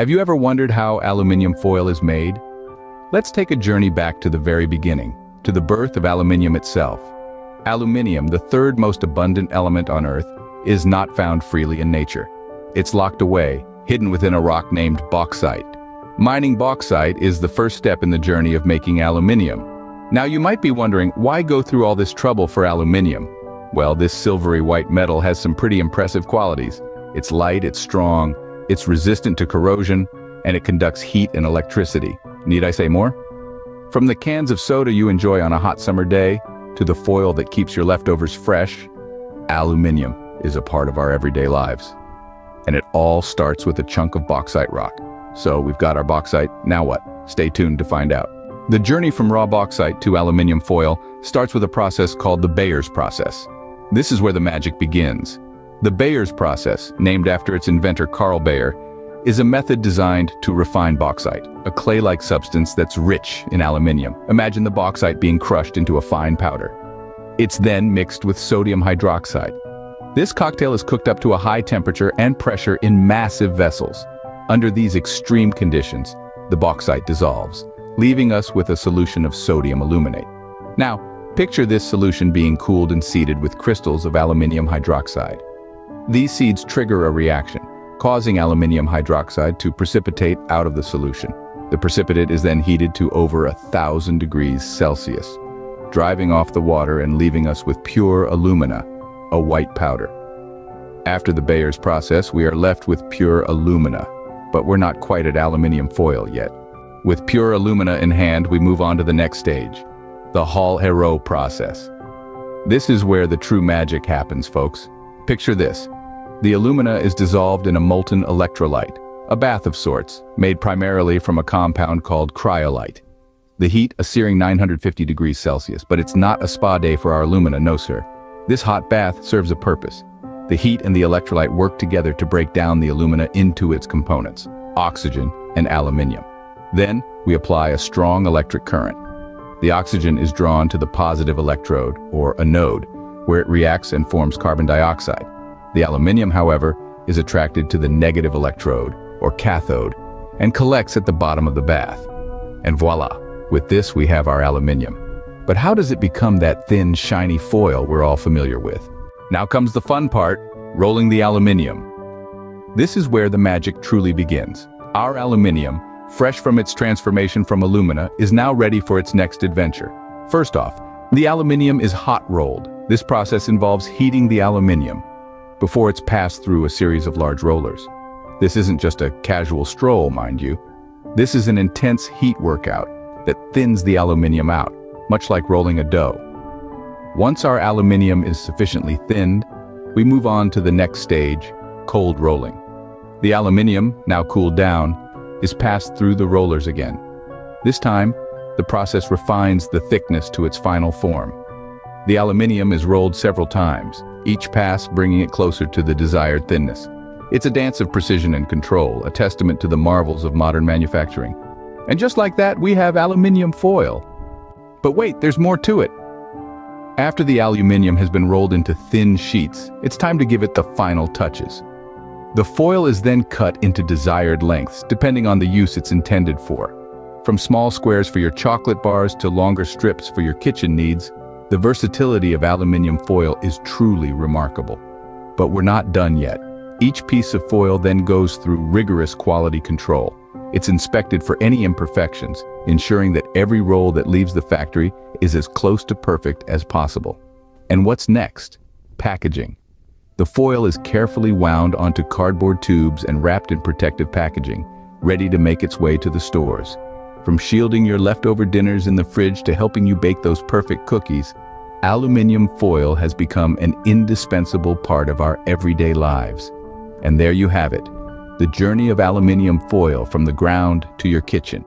Have you ever wondered how aluminium foil is made? Let's take a journey back to the very beginning, to the birth of aluminium itself. Aluminium, the third most abundant element on Earth, is not found freely in nature. It's locked away, hidden within a rock named bauxite. Mining bauxite is the first step in the journey of making aluminium. Now you might be wondering, why go through all this trouble for aluminium? Well, this silvery white metal has some pretty impressive qualities. It's light, it's strong, it's resistant to corrosion, and it conducts heat and electricity. Need I say more? From the cans of soda you enjoy on a hot summer day, to the foil that keeps your leftovers fresh, aluminium is a part of our everyday lives. And it all starts with a chunk of bauxite rock. So we've got our bauxite, now what? Stay tuned to find out. The journey from raw bauxite to aluminium foil starts with a process called the Bayer's process. This is where the magic begins. The Bayer's process, named after its inventor Carl Bayer, is a method designed to refine bauxite, a clay-like substance that's rich in aluminium. Imagine the bauxite being crushed into a fine powder. It's then mixed with sodium hydroxide. This cocktail is cooked up to a high temperature and pressure in massive vessels. Under these extreme conditions, the bauxite dissolves, leaving us with a solution of sodium aluminate. Now, picture this solution being cooled and seeded with crystals of aluminium hydroxide. These seeds trigger a reaction, causing aluminium hydroxide to precipitate out of the solution. The precipitate is then heated to over a thousand degrees Celsius, driving off the water and leaving us with pure alumina, a white powder. After the Bayer's process, we are left with pure alumina, but we're not quite at aluminium foil yet. With pure alumina in hand, we move on to the next stage, the Hall-Héroult process. This is where the true magic happens, folks. Picture this. The alumina is dissolved in a molten electrolyte, a bath of sorts, made primarily from a compound called cryolite. The heat a searing 950 degrees Celsius, but it's not a spa day for our alumina, no sir. This hot bath serves a purpose. The heat and the electrolyte work together to break down the alumina into its components, oxygen and aluminium. Then, we apply a strong electric current. The oxygen is drawn to the positive electrode, or anode, where it reacts and forms carbon dioxide. The aluminium, however, is attracted to the negative electrode, or cathode, and collects at the bottom of the bath. And voila, with this we have our aluminium. But how does it become that thin, shiny foil we're all familiar with? Now comes the fun part, rolling the aluminium. This is where the magic truly begins. Our aluminium, fresh from its transformation from alumina, is now ready for its next adventure. First off, the aluminium is hot rolled. This process involves heating the aluminium, before it's passed through a series of large rollers. This isn't just a casual stroll, mind you. This is an intense heat workout that thins the aluminium out, much like rolling a dough. Once our aluminium is sufficiently thinned, we move on to the next stage, cold rolling. The aluminium, now cooled down, is passed through the rollers again. This time, the process refines the thickness to its final form. The aluminium is rolled several times, each pass bringing it closer to the desired thinness. It's a dance of precision and control, a testament to the marvels of modern manufacturing. And just like that, we have aluminium foil. But wait, there's more to it. After the aluminium has been rolled into thin sheets, it's time to give it the final touches. The foil is then cut into desired lengths, depending on the use it's intended for. From small squares for your chocolate bars to longer strips for your kitchen needs, the versatility of aluminium foil is truly remarkable. But we're not done yet. Each piece of foil then goes through rigorous quality control. It's inspected for any imperfections, ensuring that every roll that leaves the factory is as close to perfect as possible. And what's next? Packaging. The foil is carefully wound onto cardboard tubes and wrapped in protective packaging, ready to make its way to the stores. From shielding your leftover dinners in the fridge to helping you bake those perfect cookies, aluminium foil has become an indispensable part of our everyday lives. And there you have it, the journey of aluminium foil from the ground to your kitchen.